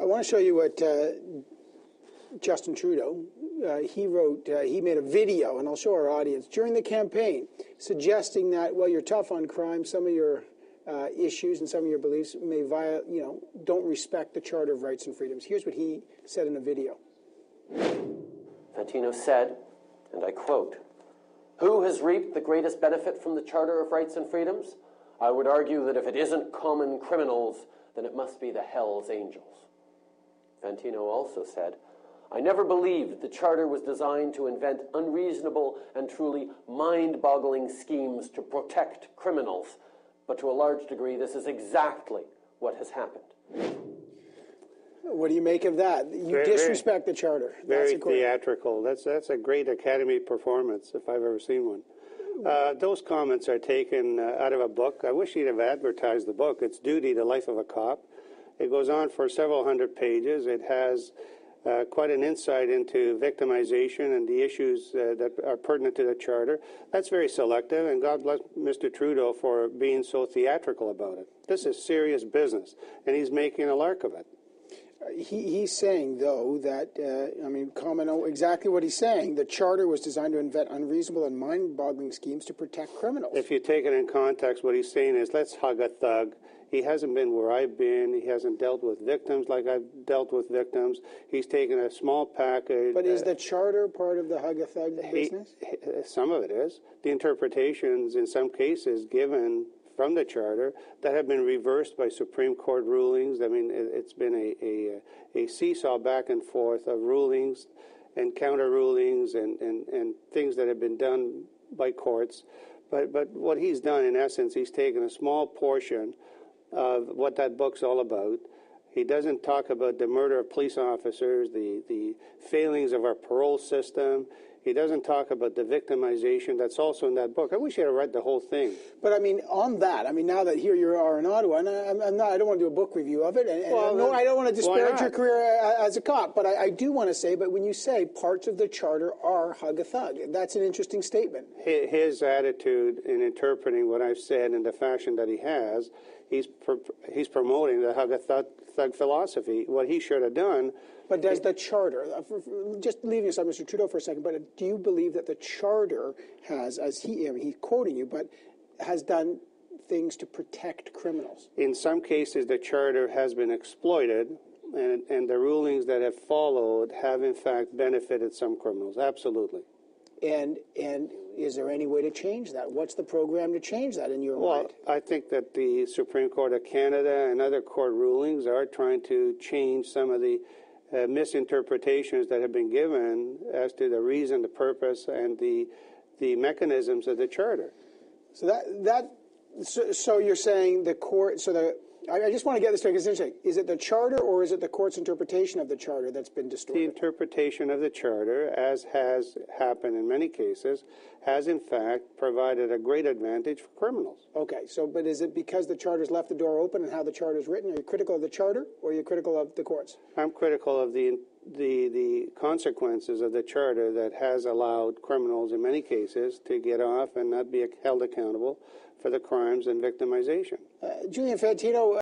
I want to show you what uh, Justin Trudeau. Uh, he wrote. Uh, he made a video, and I'll show our audience during the campaign, suggesting that well, you're tough on crime. Some of your uh, issues and some of your beliefs may via, you know, don't respect the Charter of Rights and Freedoms. Here's what he said in a video. Fantino said, and I quote, Who has reaped the greatest benefit from the Charter of Rights and Freedoms? I would argue that if it isn't common criminals, then it must be the Hells Angels. Fantino also said, I never believed the Charter was designed to invent unreasonable and truly mind boggling schemes to protect criminals, but to a large degree, this is exactly what has happened. What do you make of that? You Very- disrespect the Charter. Very That's a theatrical. That's that's a great Academy performance if I've ever seen one. Uh, those comments are taken uh, out of a book. I wish he'd have advertised the book. It's Duty: The Life of a Cop. It goes on for several hundred pages. It has uh, quite an insight into victimization and the issues uh, that are pertinent to the Charter. That's very selective, and God bless Mr. Trudeau for being so theatrical about it. This is serious business, and he's making a lark of it. He, he's saying, though, that, uh, I mean, comment on exactly what he's saying. The Charter was designed to invent unreasonable and mind boggling schemes to protect criminals. If you take it in context, what he's saying is, let's hug a thug. He hasn't been where I've been. He hasn't dealt with victims like I've dealt with victims. He's taken a small package. but is uh, the Charter part of the hug a thug he- business? he- some of it is. The interpretations, in some cases, given from the Charter that have been reversed by Supreme Court rulings. I mean, it, it's been a, a, a seesaw back and forth of rulings and counter rulings and, and, and things that have been done by courts. But, but what he's done, in essence, he's taken a small portion of what that book's all about. He doesn't talk about the murder of police officers, the, the failings of our parole system. He doesn't talk about the victimization that's also in that book. I wish he had read the whole thing. But I mean, on that, I mean, now that here you are in Ottawa, and I, I'm, I'm not, I don't want to do a book review of it, and, and Well, no, I don't want to disparage your career uh, as a cop, but I, I do want to say, but when you say parts of the charter are hug a thug, that's an interesting statement. His attitude in interpreting what I've said in the fashion that he has, he's pro- he's promoting the hug a thug, thug philosophy. What he should have done But does the charter, uh, just leaving aside Mr. Trudeau for a second, but do you believe that the charter has, as he, I mean, he's quoting you, but has done things to protect criminals? in some cases, the charter has been exploited, and, and the rulings that have followed have, in fact, benefited some criminals. Absolutely. And and is there any way to change that? What's the program to change that in your Well, mind? I think that the Supreme Court of Canada and other court rulings are trying to change some of the uh, misinterpretations that have been given as to the reason, the purpose, and the the mechanisms of the charter. So that that so, so you're saying the court. So the I, I just want to get this straight because it's interesting. Is it the charter or is it the court's interpretation of the charter that's been destroyed? The distorted? interpretation of the charter, as has happened in many cases, has in fact provided a great advantage for criminals. Okay. So, but is it because the charter's left the door open and how the charter's written? Are you critical of the charter or are you critical of the courts? I'm critical of the the the consequences of the charter that has allowed criminals in many cases to get off and not be held accountable for the crimes and victimization. Uh, Julian Fantino,